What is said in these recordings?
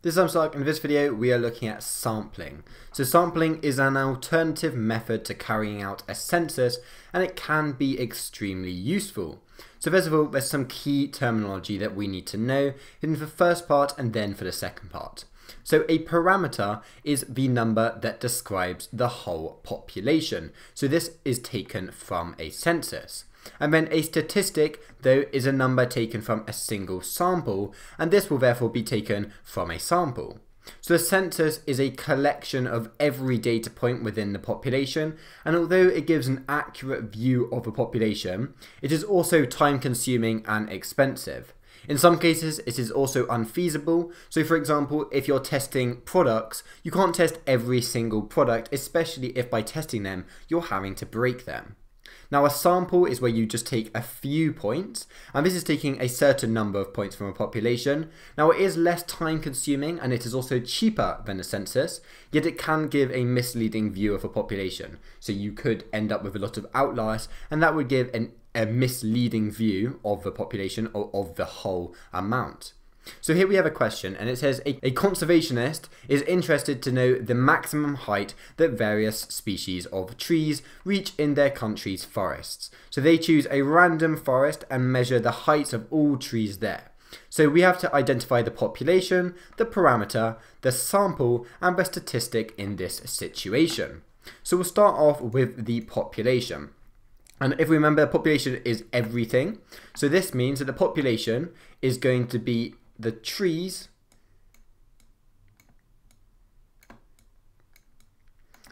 This is Stark. In this video we are looking at sampling. So sampling is an alternative method to carrying out a census and it can be extremely useful. So first of all there's some key terminology that we need to know in the first part and then for the second part. So a parameter is the number that describes the whole population. So this is taken from a census. And then a statistic, though, is a number taken from a single sample, and this will therefore be taken from a sample. So the census is a collection of every data point within the population, and although it gives an accurate view of a population, it is also time consuming and expensive. In some cases, it is also unfeasible. So for example, if you're testing products, you can't test every single product, especially if by testing them, you're having to break them. Now a sample is where you just take a few points, and this is taking a certain number of points from a population. Now it is less time consuming and it is also cheaper than a census, yet it can give a misleading view of a population. So you could end up with a lot of outliers and that would give an, a misleading view of the population or of the whole amount. So here we have a question, and it says a, a, conservationist is interested to know the maximum height that various species of trees reach in their country's forests. So they choose a random forest and measure the heights of all trees there. So we have to identify the population, the parameter, the sample, and the statistic in this situation. So we'll start off with the population. And if we remember, population is everything. So this means that the population is going to be the trees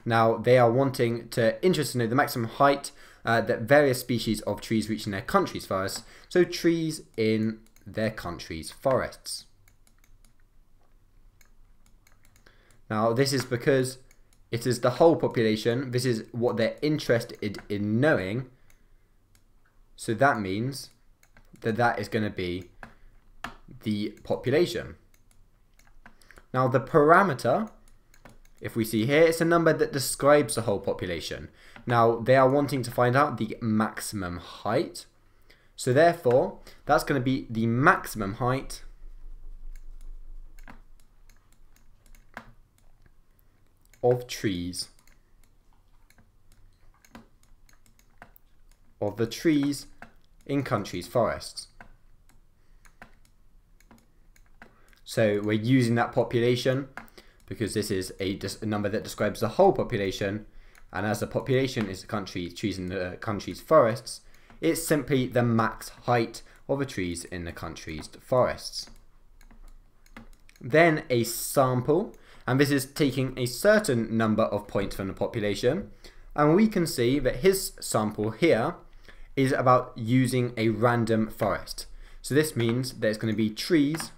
Now they are wanting to interested to know the maximum height uh, that various species of trees reach in their country's forests. So trees in their country's forests. Now this is because it is the whole population. This is what they're interested in knowing. So that means that that is going to be the population. Now the parameter, if we see here, it's a number that describes the whole population. Now they are wanting to find out the maximum height. So therefore, that's going to be the maximum height of trees of the trees in countries' forests. So we're using that population because this is a, a, number that describes the whole population. And as the population is the country trees in the uh, country's forests, it's simply the max height of the trees in the country's forests. Then a sample, and this is taking a certain number of points from the population. And we can see that his sample here is about using a random forest. So this means there's going to be trees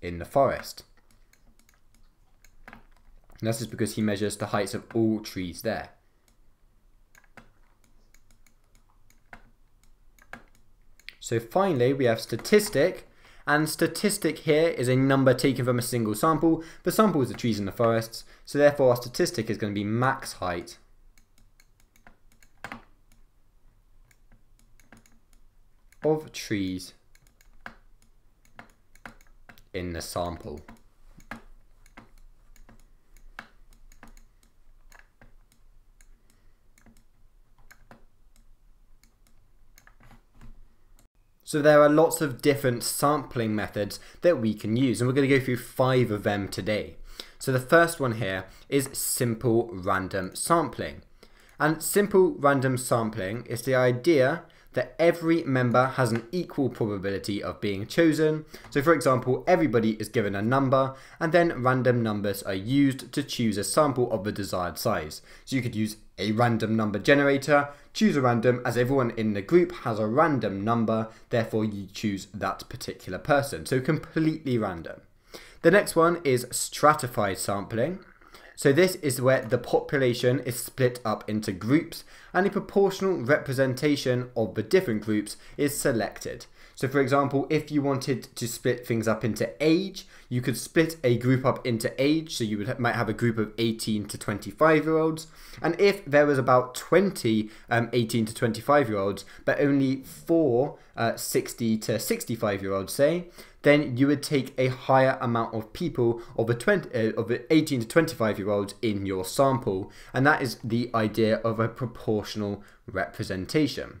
in the forest. And this is because he measures the heights of all trees there. So finally we have statistic and statistic here is a number taken from a single sample. The sample is the trees in the forests so therefore our statistic is going to be max height of trees in the sample. So there are lots of different sampling methods that we can use and we're going to go through five of them today. So the first one here is simple random sampling. And simple random sampling is the idea that every member has an equal probability of being chosen. So for example, everybody is given a number and then random numbers are used to choose a sample of the desired size. So you could use a random number generator, choose a random as everyone in the group has a random number, therefore you choose that particular person. So completely random. The next one is stratified sampling. So this is where the population is split up into groups and a proportional representation of the different groups is selected. So for example, if you wanted to split things up into age, you could split a group up into age. So you would might have a group of 18 to 25 year olds. And if there was about 20 um, 18 to 25 year olds, but only four uh, 60 to 65 year olds, say, then you would take a higher amount of people of a 20 uh, of 18 to 25 year olds in your sample, and that is the idea of a proportional representation.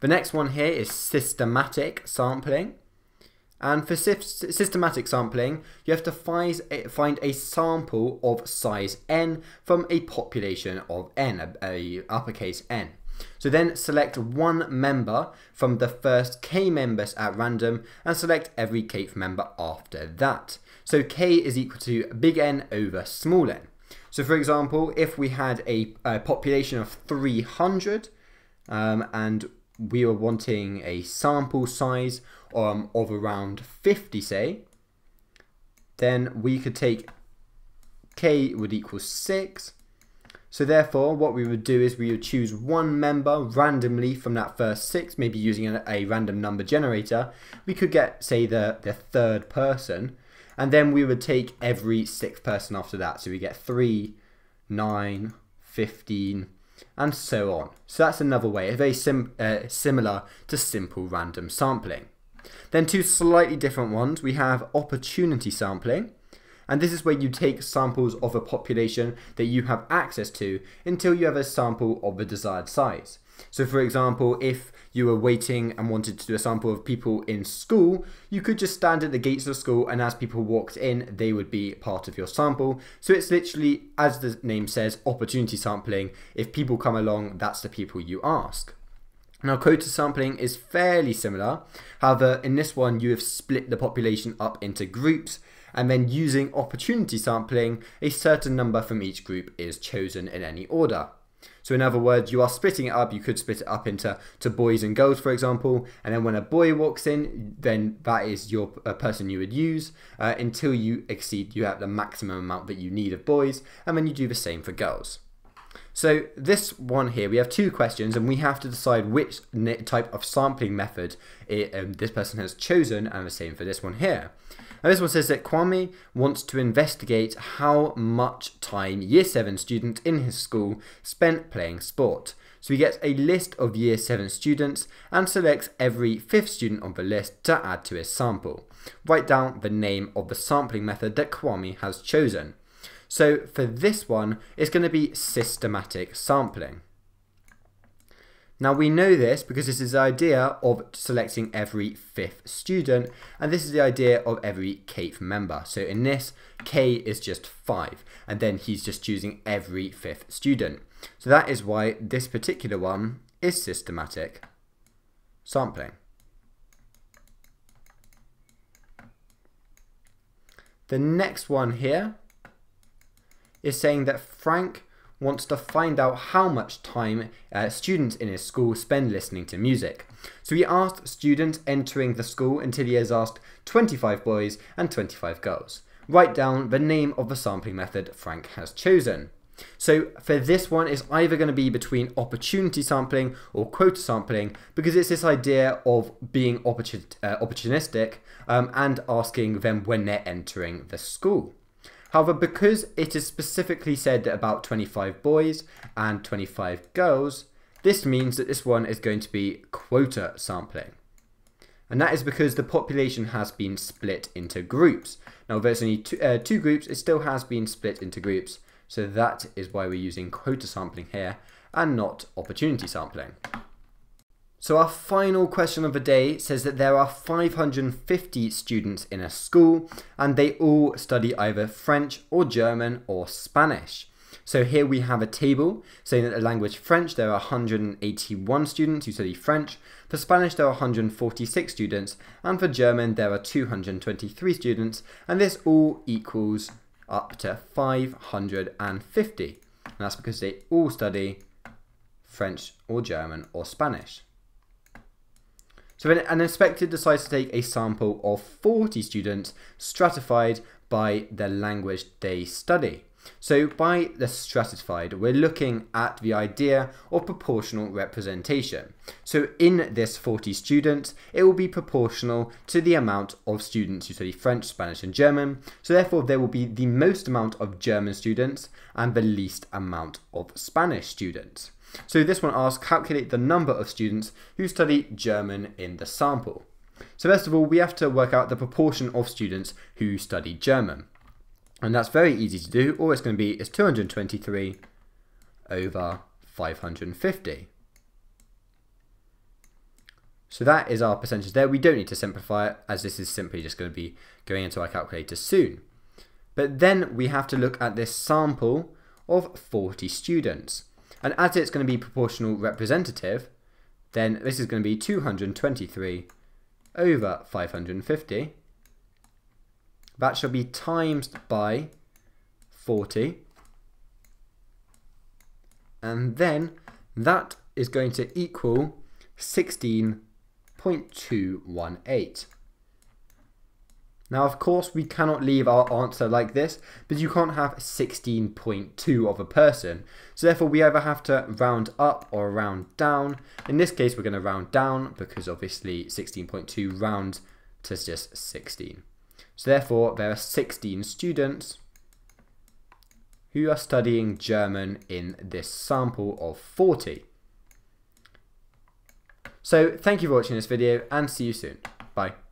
The next one here is systematic sampling. And for systematic sampling, you have to find a, sample of size n from a population of n, a uppercase n. So then select one member from the first k members at random and select every kth member after that. So k is equal to big N over small n. So for example, if we had a, a population of 300 um, and we were wanting a sample size um, of around 50 say, then we could take k would equal 6 so therefore, what we would do is we would choose one member randomly from that first six, maybe using a, a, random number generator. We could get, say, the, the third person, and then we would take every sixth person after that. So we get 3, 9, 15, and so on. So that's another way, a very sim uh, similar to simple random sampling. Then two slightly different ones, we have opportunity sampling, and this is where you take samples of a population that you have access to until you have a sample of the desired size. So for example, if you were waiting and wanted to do a sample of people in school, you could just stand at the gates of school and as people walked in, they would be part of your sample. So it's literally, as the name says, opportunity sampling. If people come along, that's the people you ask. Now, quota sampling is fairly similar. However, in this one, you have split the population up into groups and then using opportunity sampling, a certain number from each group is chosen in any order. So in other words, you are splitting it up. You could split it up into to boys and girls, for example, and then when a boy walks in, then that is your person you would use uh, until you exceed you have the maximum amount that you need of boys, and then you do the same for girls. So this one here, we have two questions, and we have to decide which type of sampling method it, um, this person has chosen, and the same for this one here. Now this one says that Kwame wants to investigate how much time Year 7 students in his school spent playing sport. So he gets a list of Year 7 students and selects every fifth student on the list to add to his sample. Write down the name of the sampling method that Kwame has chosen. So for this one, it's going to be systematic sampling. Now we know this because this is the idea of selecting every fifth student and this is the idea of every kth member. So in this, k is just 5 and then he's just choosing every fifth student. So that is why this particular one is systematic sampling. The next one here is saying that Frank wants to find out how much time uh, students in his school spend listening to music. So he asked students entering the school until he has asked 25 boys and 25 girls. Write down the name of the sampling method Frank has chosen. So for this one, it's either going to be between opportunity sampling or quota sampling because it's this idea of being opportun uh, opportunistic um, and asking them when they're entering the school. However, because it is specifically said that about 25 boys and 25 girls, this means that this one is going to be quota sampling. And that is because the population has been split into groups. Now, there's only two, uh, two groups, it still has been split into groups. So that is why we're using quota sampling here and not opportunity sampling. So our final question of the day says that there are 550 students in a school and they all study either French or German or Spanish. So here we have a table saying that the language French there are 181 students who study French, for Spanish there are 146 students, and for German there are 223 students, and this all equals up to 550. And that's because they all study French or German or Spanish. So an inspector decides to take a sample of 40 students stratified by the language they study. So by the stratified, we're looking at the idea of proportional representation. So in this 40 students, it will be proportional to the amount of students who study French, Spanish and German. So therefore there will be the most amount of German students and the least amount of Spanish students. So this one asks, calculate the number of students who study German in the sample. So first of all, we have to work out the proportion of students who study German. And that's very easy to do. All it's going to be is 223 over 550. So that is our percentage there. We don't need to simplify it as this is simply just going to be going into our calculator soon. But then we have to look at this sample of 40 students. And as it's going to be proportional representative, then this is going to be 223 over 550 that shall be times by 40. And then that is going to equal 16.218. Now, of course, we cannot leave our answer like this, but you can't have 16.2 of a person. So therefore, we either have to round up or round down. In this case, we're going to round down because obviously 16.2 rounds to just 16. So therefore, there are 16 students who are studying German in this sample of 40. So thank you for watching this video and see you soon. Bye.